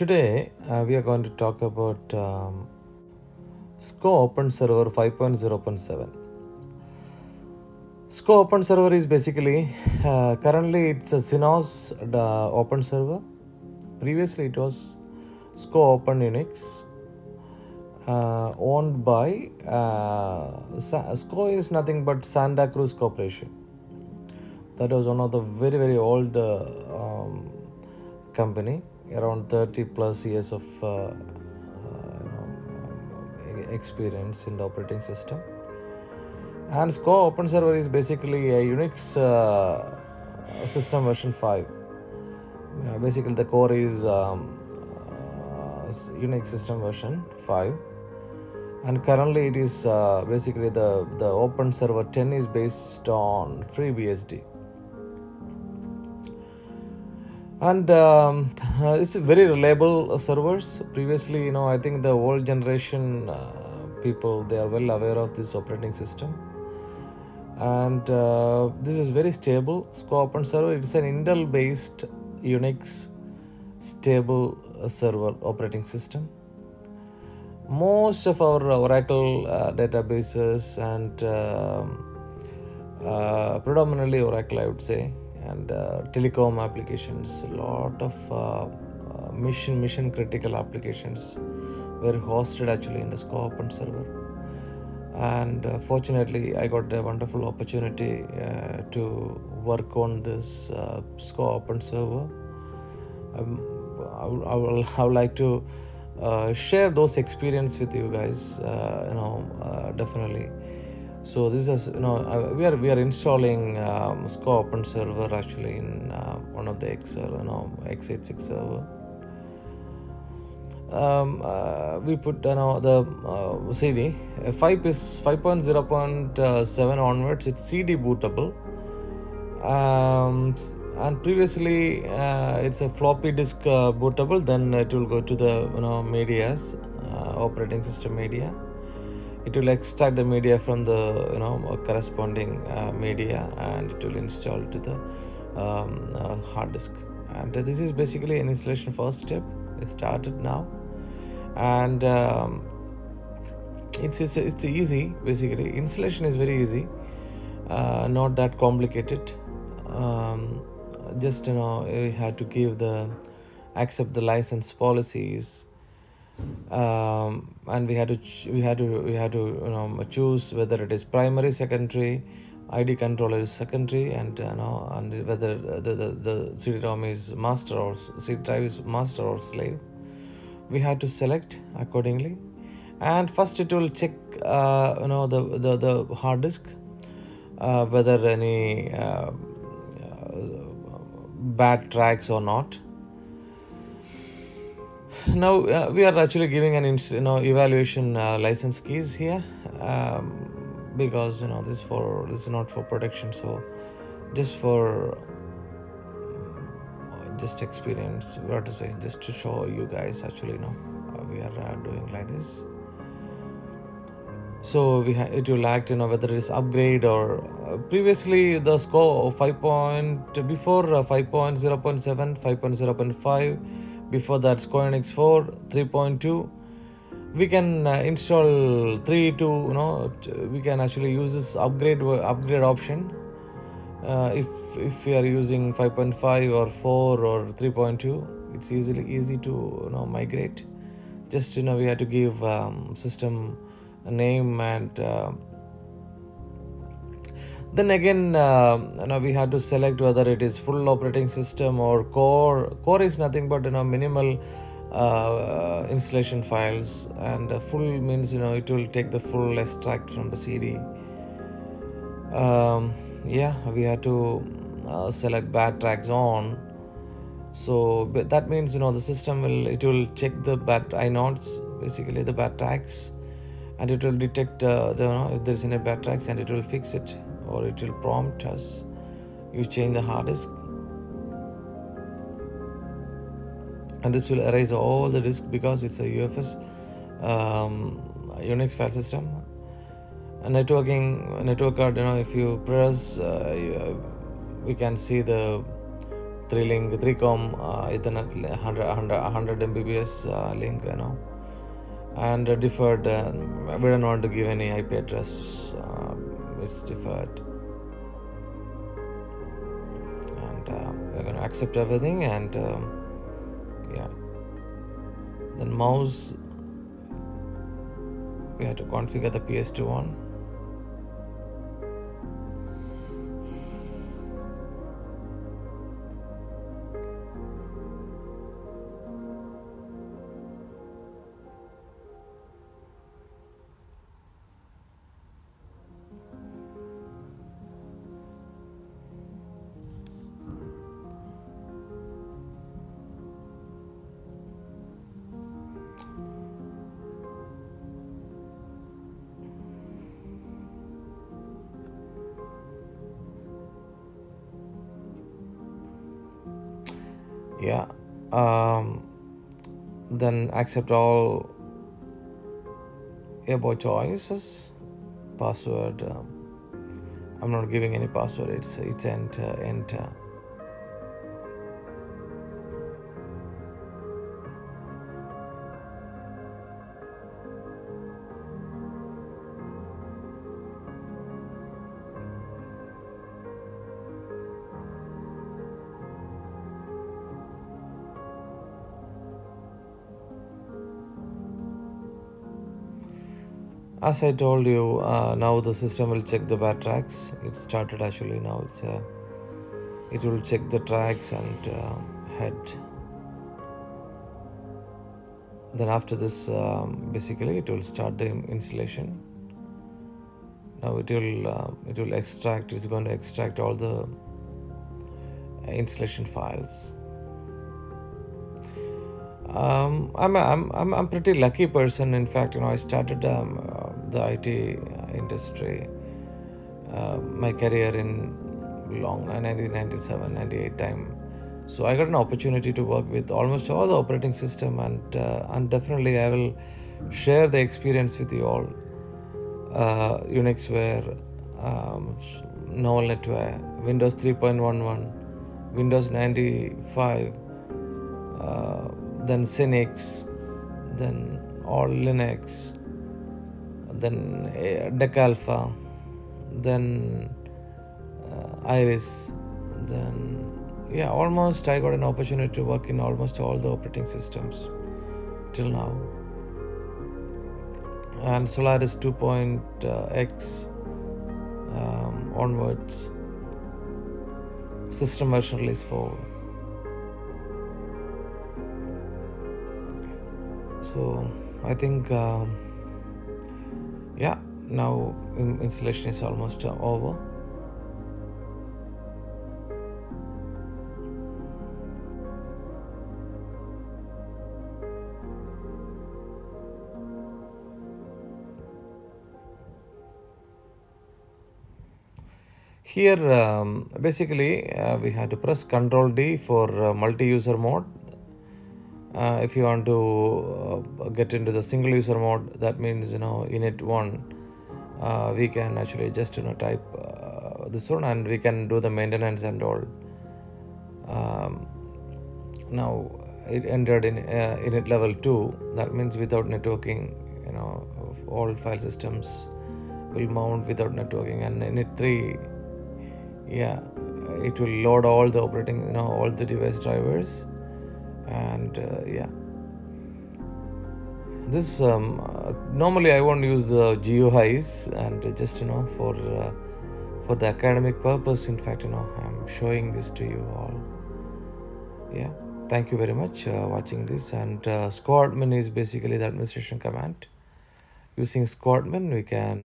Today uh, we are going to talk about um, SCO Open Server 5.0.7. SCO Open Server is basically uh, currently it's a Xinuos uh, Open Server. Previously it was SCO Open Unix uh, owned by uh, SCO is nothing but Santa Cruz Corporation. That was one of the very very old um, company around 30 plus years of uh, uh, experience in the operating system. And SCO Open Server is basically a Unix uh, system version 5 Uh, basically the core is um, uh, Unix system version 5 and currently it is basically the the Open Server 10 is based on FreeBSD and um, it's very reliable servers. Previously you know i think the old generation uh, people they are well aware of this operating system. And uh, this is very stable. SCO open server it's an intel based unix stable uh, server operating system. Most of our oracle uh, databases and um, uh, predominantly oracle i would say and uh, telecom applications a lot of uh, uh, mission mission critical applications were hosted actually in the SCO open server. And uh, fortunately i got a wonderful opportunity uh, to work on this uh, SCO open server. Um, I, will, I, will, I would like to uh, share those experience with you guys you know definitely so this is you know uh, we are we are installing um, SCO open server actually in uh, one of the X you know x86 server. Um, uh, we put you know the uh, CD uh, 5 is 5.0.7 onwards it's CD bootable. Um, and previously uh, it's a floppy disk uh, bootable then it will go to the you know medias uh, operating system media it will extract the media from the you know corresponding uh, media and it will install to the um, uh, hard disk. And this is basically an installation first step. It started now. And um, it's, it's it's easy basically. Installation is very easy. Uh, not that complicated. Um, just you know you had to give the accept the license policies um, and we had to ch- we had to we had to you know choose whether it is primary secondary id controller is secondary and you know and whether the the, the cd-rom is master or cd drive is master or slave. We had to select accordingly. And first it will check uh, you know the, the the hard disk uh, whether any uh, uh, bad tracks or not now uh, we are actually giving an you know evaluation uh, license keys here um, because you know this for this is not for protection so just for just experience what to say just to show you guys actually you know we are uh, doing like this. So we it will act you know whether it is upgrade or uh, previously the SCO 5 point before uh, 5.0.7 5.0.5 before that SCO Unix 4 3.2 we can uh, install 3 to you know we can actually use this upgrade upgrade option. Uh, if if we are using 5.5 or 4 or 3.2 it's easily easy to you know migrate. Just you know we have to give um, system a name and uh, then again uh, you know we have to select whether it is full operating system or core. Core is nothing but you know minimal uh, installation files and uh, full means you know it will take the full extract from the cd um, yeah we have to uh, select bad tracks on. So that means you know the system will it will check the bad inodes basically the bad tracks and it will detect uh, the, you know, if there's any bad tracks and it will fix it or it will prompt us. You change the hard disk. And this will erase all the disk because it's a UFS um, Unix file system. A networking network card, you know, if you press, uh, you, we can see the three link three com uh, ethernet 100 100 100 mbps uh, link you know. And uh, deferred uh, we don't want to give any ip address uh, it's deferred. And uh, we're going to accept everything and um, yeah. Then mouse we have to configure the ps2 one yeah. Um, then accept all about choices. Password um, i'm not giving any password. It's it's enter enter as i told you uh, now the system will check the bad tracks. It started actually now it's uh, it will check the tracks and uh, head. Then after this um, basically it will start the installation. Now it will uh, it will extract it's going to extract all the installation files. Um, I'm, a, I'm, I'm I'm pretty lucky person. In fact, you know, I started um, uh, the IT industry, uh, my career in long 1997, 98 time. So I got an opportunity to work with almost all the operating system, and uh, and definitely I will share the experience with you all. Uh, Unixware, um, Novell NetWare, Windows 3.11, Windows 95. Uh, then Xenix, then all Linux, then uh, DEC Alpha, then uh, Iris, then yeah, almost I got an opportunity to work in almost all the operating systems till now. And Solaris 2.x um, onwards, system version release 4. so i think um, yeah now installation is almost uh, over. Here um, basically uh, we had to press control d for uh, multi-user mode uh, if you want to uh, get into the single user mode that means you know init one uh, we can actually just you know type uh, this one and we can do the maintenance and all. Um, now it entered in uh, init level 2 that means without networking you know all file systems will mount without networking. And init 3 yeah it will load all the operating you know all the device drivers and uh, yeah. This um, uh, normally i won't use the guis and just you know for uh, for the academic purpose. In fact you know i'm showing this to you all. Yeah. Thank you very much uh, watching this. And uh, scoadmin is basically the administration command. Using scoadmin we can